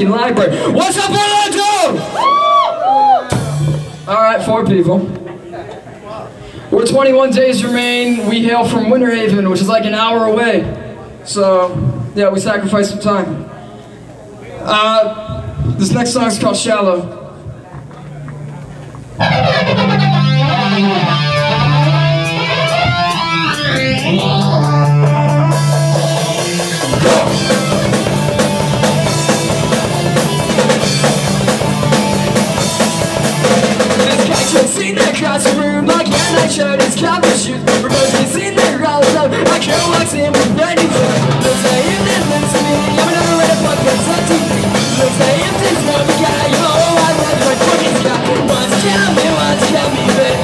fucking library. What's up, Orlando? All right, four people. We're 21 days remain. We hail from Winter Haven, which is like an hour away. So, yeah, we sacrificed some time. Uh, this next song is called Shallow. Across the room like when I showed his cowboy shoes. Me seen that all up. I can't walk in with. Looks like him lives to me. I'm never read a book that's on TV. Looks like him this rubber guy. Oh, I love my fucking sky. Once tell me, once tell me, babe.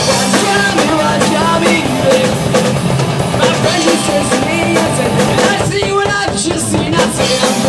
Once tell me, once tell me, babe. My friend just turns to me and said, "Did I see what I've just seen?" I said, "I'm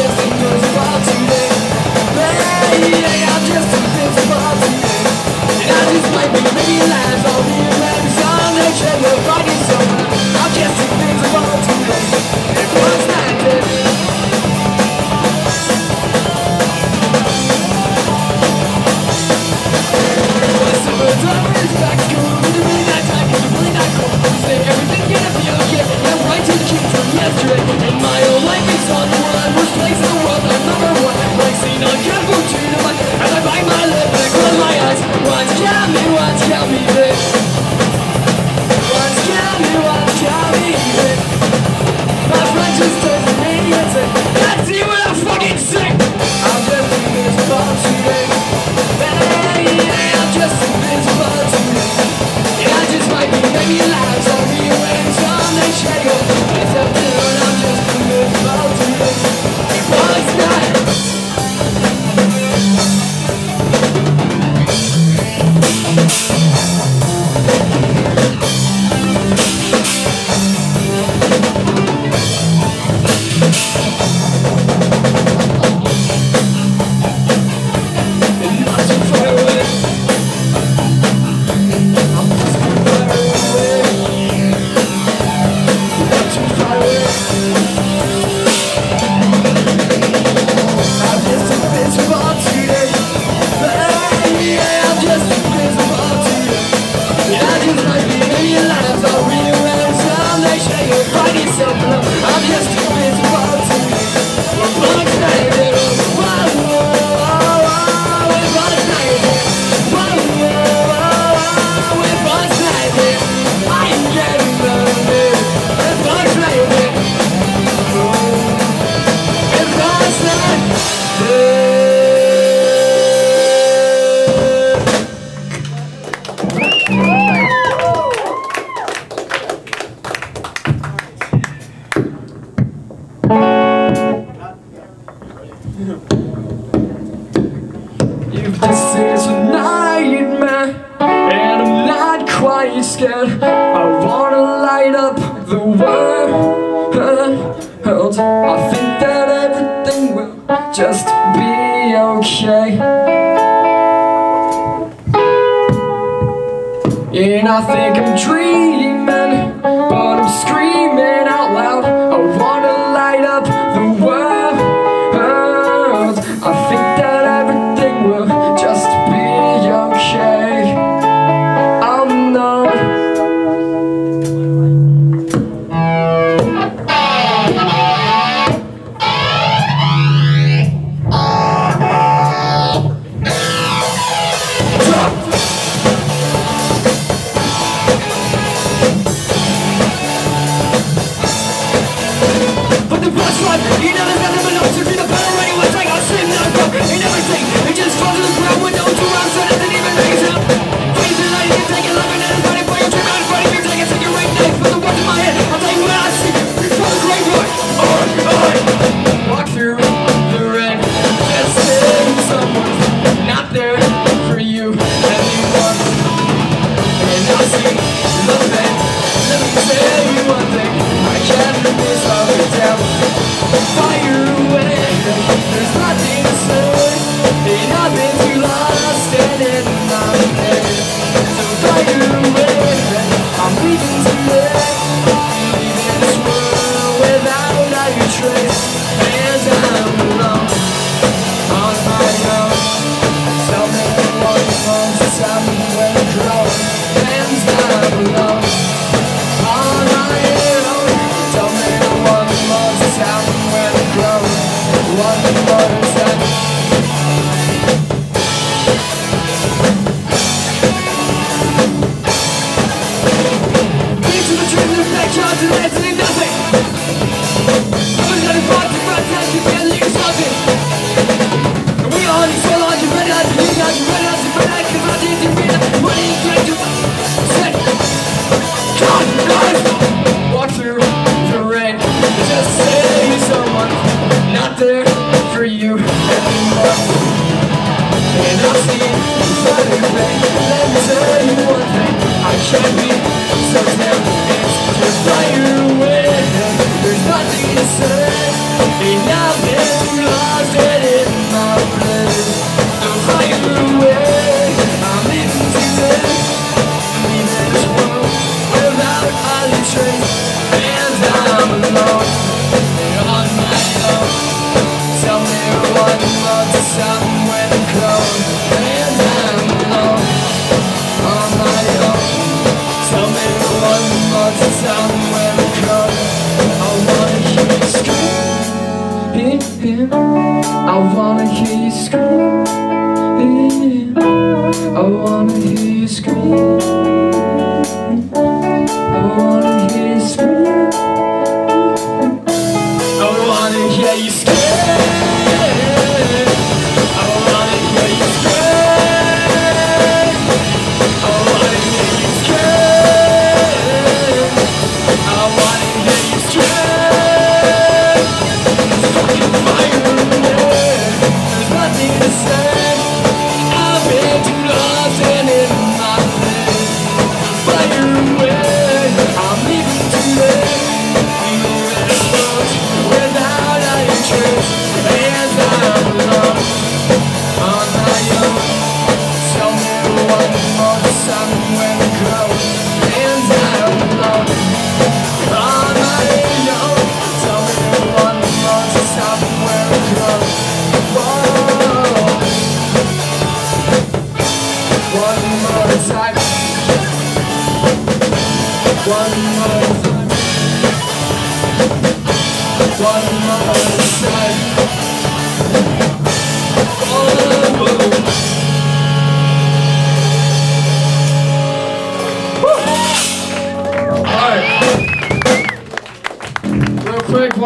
I wanna hear you scream.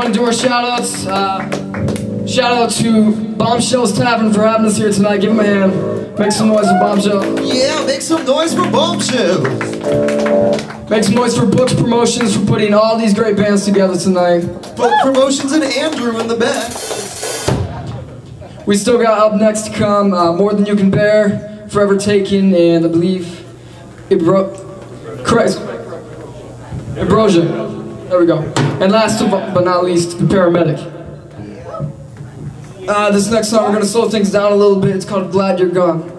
want to do our shout-outs. Uh, shout-out to Bombshells Tavern for having us here tonight. Give them a hand. Make some noise for Bombshell. Yeah, make some noise for Bombshell. Make some noise for Books Promotions for putting all these great bands together tonight. Book Promotions and Andrew in the back. We still got up next to come uh, More Than You Can Bear, Forever Taken, and I believe... Ibro... Correct. Ambrosia. There we go. And last but not least, the paramedic. Uh, this next song, we're going to slow things down a little bit. It's called Glad You're Gone.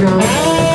drum.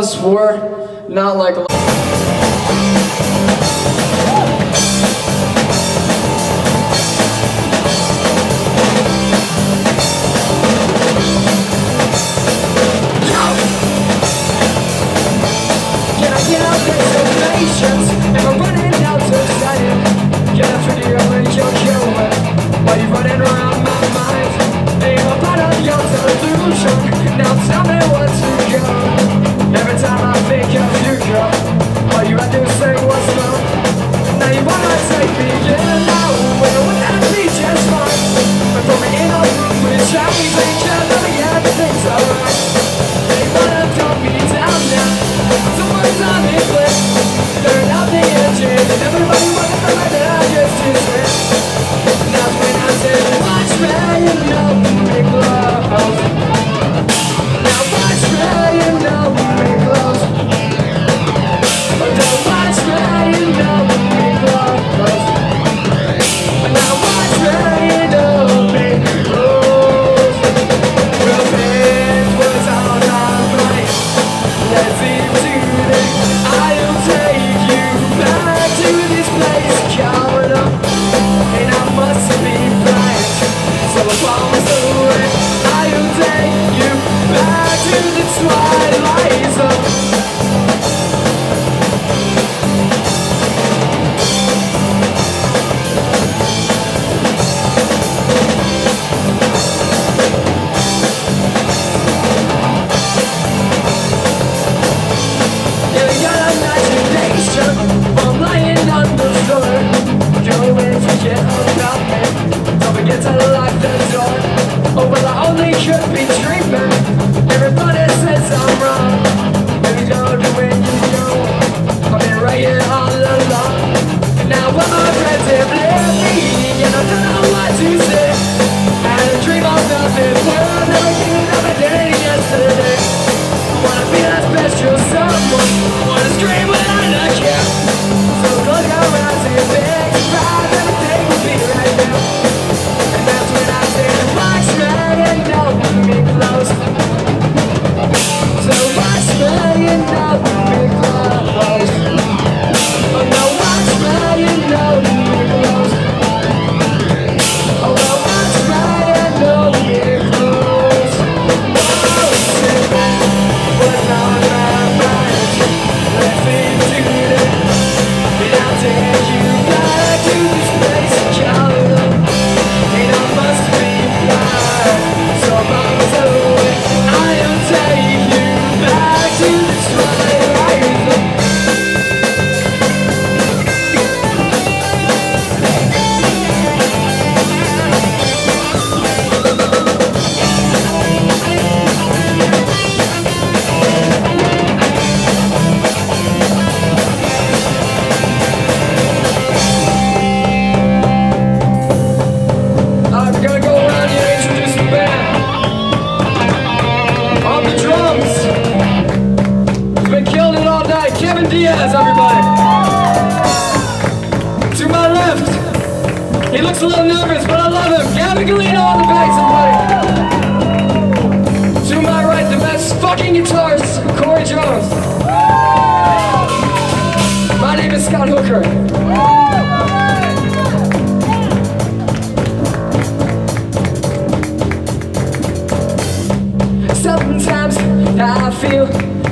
Us, we're not like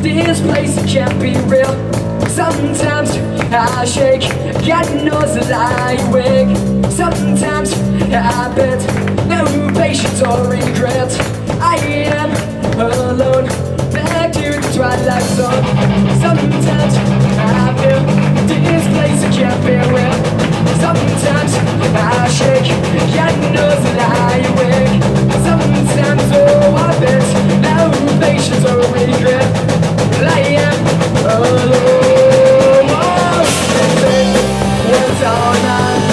This place can't be real. Sometimes I shake. God knows that I wake. Sometimes I bet. No patience or regret. I am alone. Back to the twilight zone. Sometimes I feel This place can't be real. Sometimes I shake. God knows that I wake. Sometimes, oh I bet foundations are already regret. I am alone Once on